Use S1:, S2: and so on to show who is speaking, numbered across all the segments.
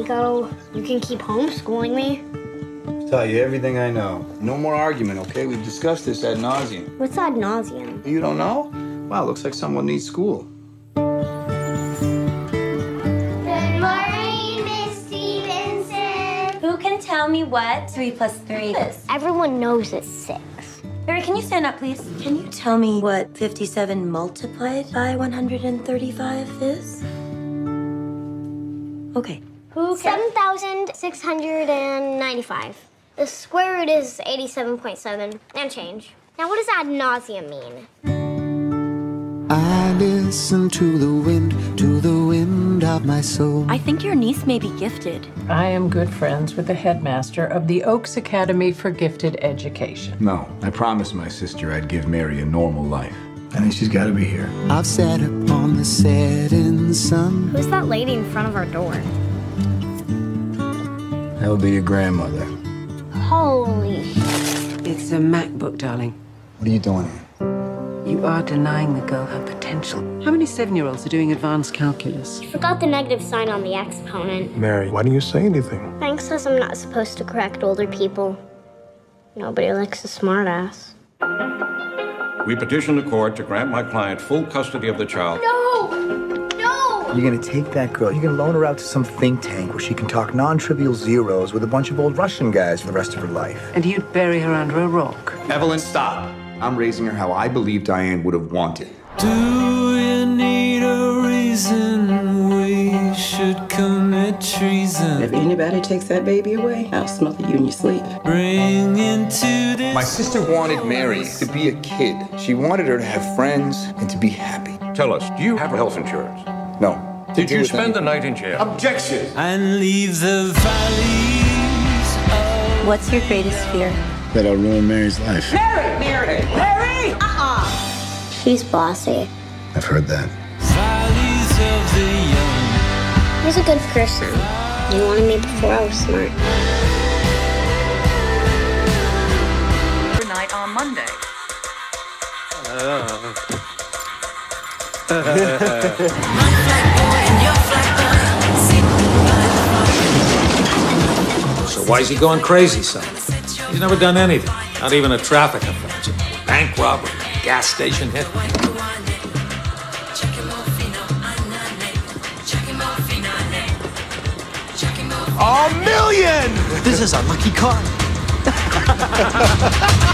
S1: Nico, you can keep homeschooling me.
S2: I'll Tell you everything I know. No more argument, okay? We've discussed this ad nauseam.
S1: What's ad nauseam?
S2: You don't know? Wow, looks like someone needs school.
S3: Good morning, Miss Stevenson.
S4: Who can tell me what 3 plus 3 is?
S1: Everyone knows it's six.
S4: Barry, can you stand up, please? Can you tell me what 57 multiplied by 135 is? Okay.
S1: Who 7,695. The square root is 87.7 and change. Now, what does ad nauseam mean?
S5: I listen to the wind, to the wind of my soul.
S4: I think your niece may be gifted.
S6: I am good friends with the headmaster of the Oaks Academy for Gifted Education.
S2: No, I promised my sister I'd give Mary a normal life. I think she's got to be here.
S5: I've sat upon the setting sun.
S1: Who's that lady in front of our door?
S2: That would be your grandmother.
S1: Holy!
S7: It's a MacBook, darling.
S2: What are you doing here?
S7: You are denying the girl her potential. How many seven year olds are doing advanced calculus?
S1: You Forgot the negative sign on the exponent.
S8: Mary, why don't you say anything?
S1: Frank says I'm not supposed to correct older people. Nobody likes a smartass.
S9: We petition the court to grant my client full custody of the child.
S1: No! No!
S10: You're gonna take that girl, you're gonna loan her out to some think tank where she can talk non trivial zeros with a bunch of old Russian guys for the rest of her life.
S7: And you'd bury her under a rock.
S2: Evelyn, stop. I'm raising her how I believe Diane would have wanted.
S11: Do you need a reason we should commit treason?
S7: If anybody takes that baby away, I'll smother you in your sleep.
S11: Bring into this
S2: My sister wanted Mary to be a kid. She wanted her to have friends and to be happy.
S9: Tell us, do you have health insurance?
S2: No.
S9: Did you spend the night in jail?
S2: Objection!
S11: and leave the valleys
S4: What's your greatest fear?
S2: That I'll ruin Mary's life. Mary! Mary! Mary! Uh-uh!
S1: She's bossy.
S2: I've heard that.
S11: valleys of the young.
S1: He's a good person. You wanted me before I was smart.
S12: night on Monday. Uh.
S13: So why is he going crazy, son? He's never done anything, not even a traffic offense. Bank robbery, gas station hit.
S10: A million!
S8: This is a lucky car.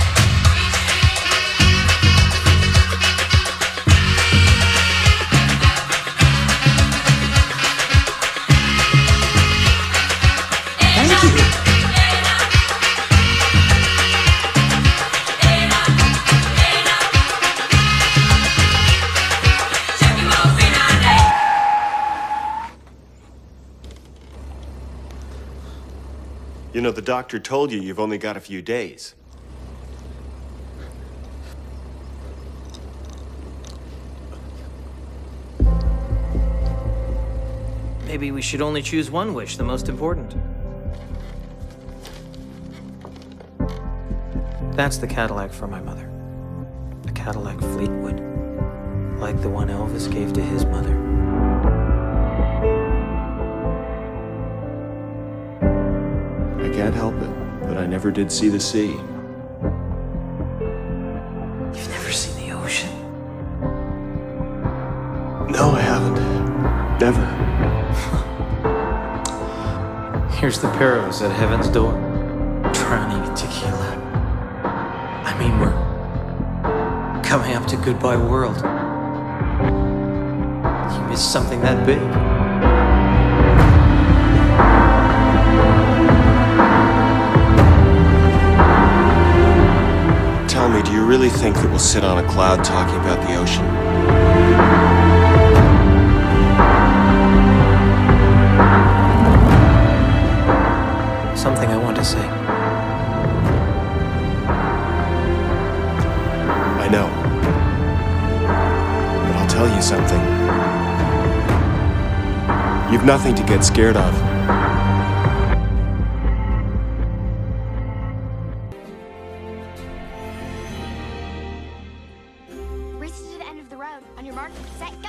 S8: You
S14: know, the doctor told you you've only got a few days.
S8: Maybe we should only choose one wish, the most important. That's the Cadillac for my mother. A Cadillac Fleetwood. Like the one Elvis gave to his mother.
S14: Can't help it, but I never did see the sea.
S8: You've never seen the ocean?
S14: No, I haven't. Never.
S8: Here's the Perros at heaven's door, drowning in tequila. I mean, we're coming up to goodbye world. You missed something that big.
S14: Tell me, do you really think that we'll sit on a cloud talking about the ocean?
S8: Something I want to say.
S14: I know. But I'll tell you something. You've nothing to get scared of.
S3: mark, set, go.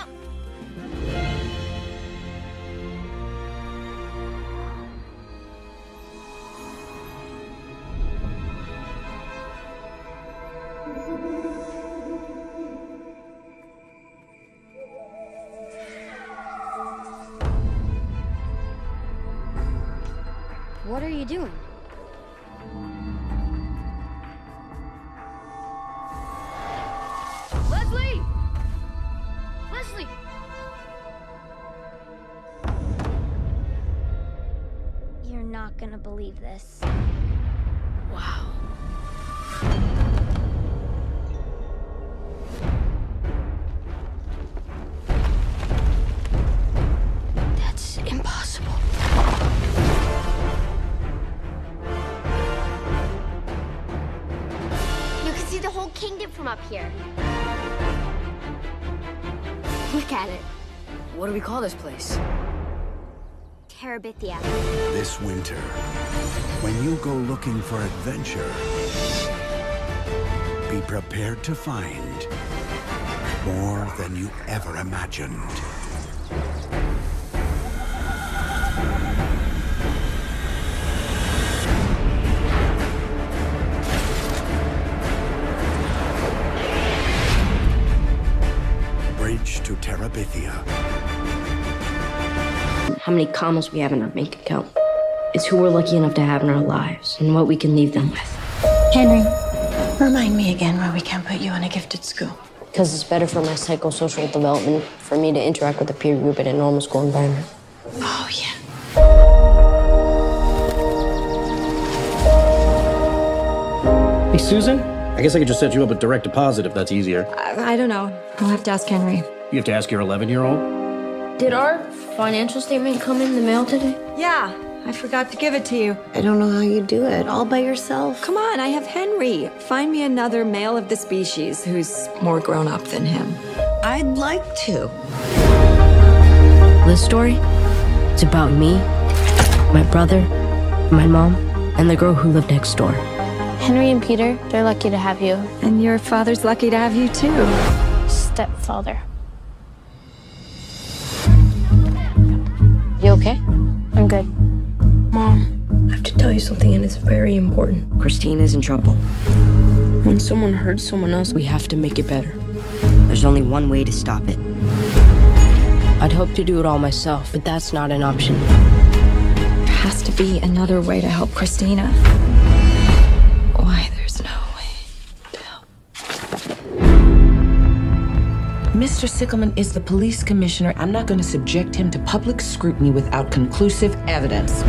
S1: What are you doing? Not gonna believe this.
S3: Wow.
S1: That's impossible. You can see the whole kingdom from up here. Look at it.
S3: What do we call this place?
S1: Terabithia.
S5: This winter, when you go looking for adventure, be prepared to find more than you ever imagined. Bridge to Terabithia.
S12: How many commas we have in our bank account. It's who we're lucky enough to have in our lives and what we can leave them with.
S4: Henry, remind me again why we can't put you in a gifted school.
S12: Because it's better for my psychosocial development for me to interact with a peer group in a normal school environment.
S4: Oh, yeah.
S15: Hey, Susan? I guess I could just set you up with direct deposit if that's easier.
S16: I, I don't know. I'll have to ask Henry.
S15: You have to ask your 11 year old?
S12: Did our financial statement come in the mail today?
S16: Yeah, I forgot to give it to you.
S4: I don't know how you do it all by yourself.
S16: Come on, I have Henry. Find me another male of the species who's more grown up than him.
S4: I'd like to.
S12: This story is about me, my brother, my mom, and the girl who lived next door.
S1: Henry and Peter, they're lucky to have you.
S16: And your father's lucky to have you too.
S1: Stepfather.
S12: Okay?
S1: I'm good.
S12: Mom, I have to tell you something, and it's very important.
S4: Christine is in trouble.
S12: When someone hurts someone else, we have to make it better.
S4: There's only one way to stop it.
S12: I'd hope to do it all myself, but that's not an option.
S16: There has to be another way to help Christina.
S17: Mr. Sickleman is the police commissioner. I'm not going to subject him to public scrutiny without conclusive evidence.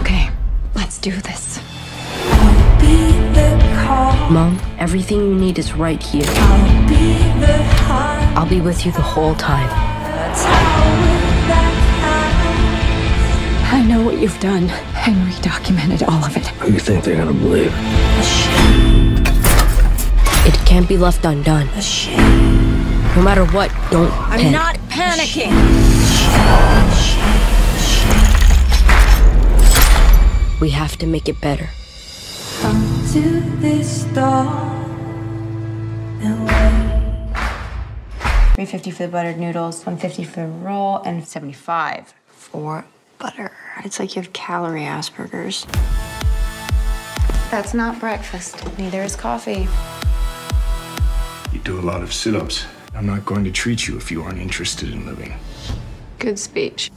S16: Okay, let's do this.
S12: Mom, everything you need is right here. I'll be with you the whole time.
S16: I know what you've done. Henry documented all of it.
S15: Who you think they're gonna believe?
S12: It can't be left undone. No matter what, don't
S16: I'm
S12: panic.
S16: not panicking.
S12: We have to make it better.
S11: to this door.
S18: 350 for the buttered noodles, 150 for the roll, and 75 for butter. It's like you have calorie Asperger's. That's not breakfast. Neither is coffee.
S10: You do a lot of sit ups. I'm not going to treat you if you aren't interested in living.
S18: Good speech.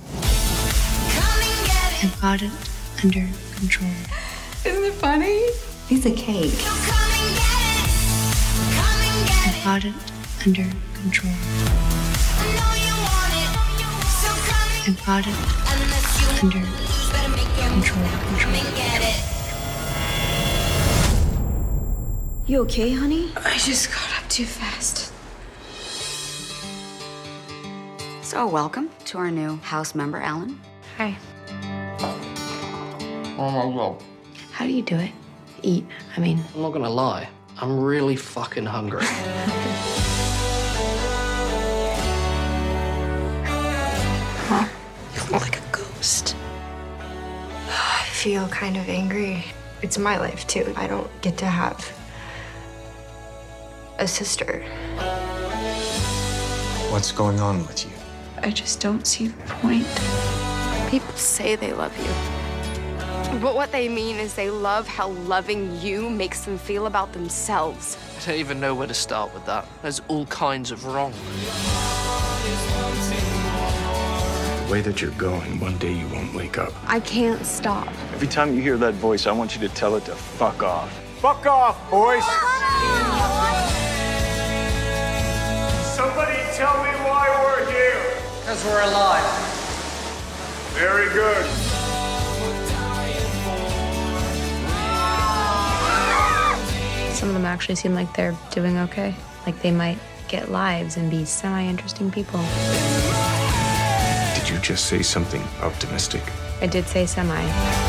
S18: I got it under control. Isn't it funny? Piece of cake. I got it under control. I got it under control. Control.
S4: You okay, honey?
S18: I just got up too fast. So, welcome to our new house member, Alan. Hi.
S8: Oh my god.
S18: How do you do it? Eat. I mean,
S8: I'm not gonna lie. I'm really fucking hungry.
S18: feel kind of angry. It's my life, too. I don't get to have a sister.
S14: What's going on with you?
S18: I just don't see the point. People say they love you.
S19: But what they mean is they love how loving you makes them feel about themselves.
S20: I don't even know where to start with that. There's all kinds of wrong.
S21: The way that you're going, one day you won't wake up.
S19: I can't stop.
S21: Every time you hear that voice, I want you to tell it to fuck off.
S22: Fuck off, boys!
S23: Somebody tell me why we're here.
S20: Because we're alive.
S23: Very good.
S18: Some of them actually seem like they're doing okay. Like they might get lives and be semi interesting people.
S21: Just say something optimistic?
S18: I did say semi.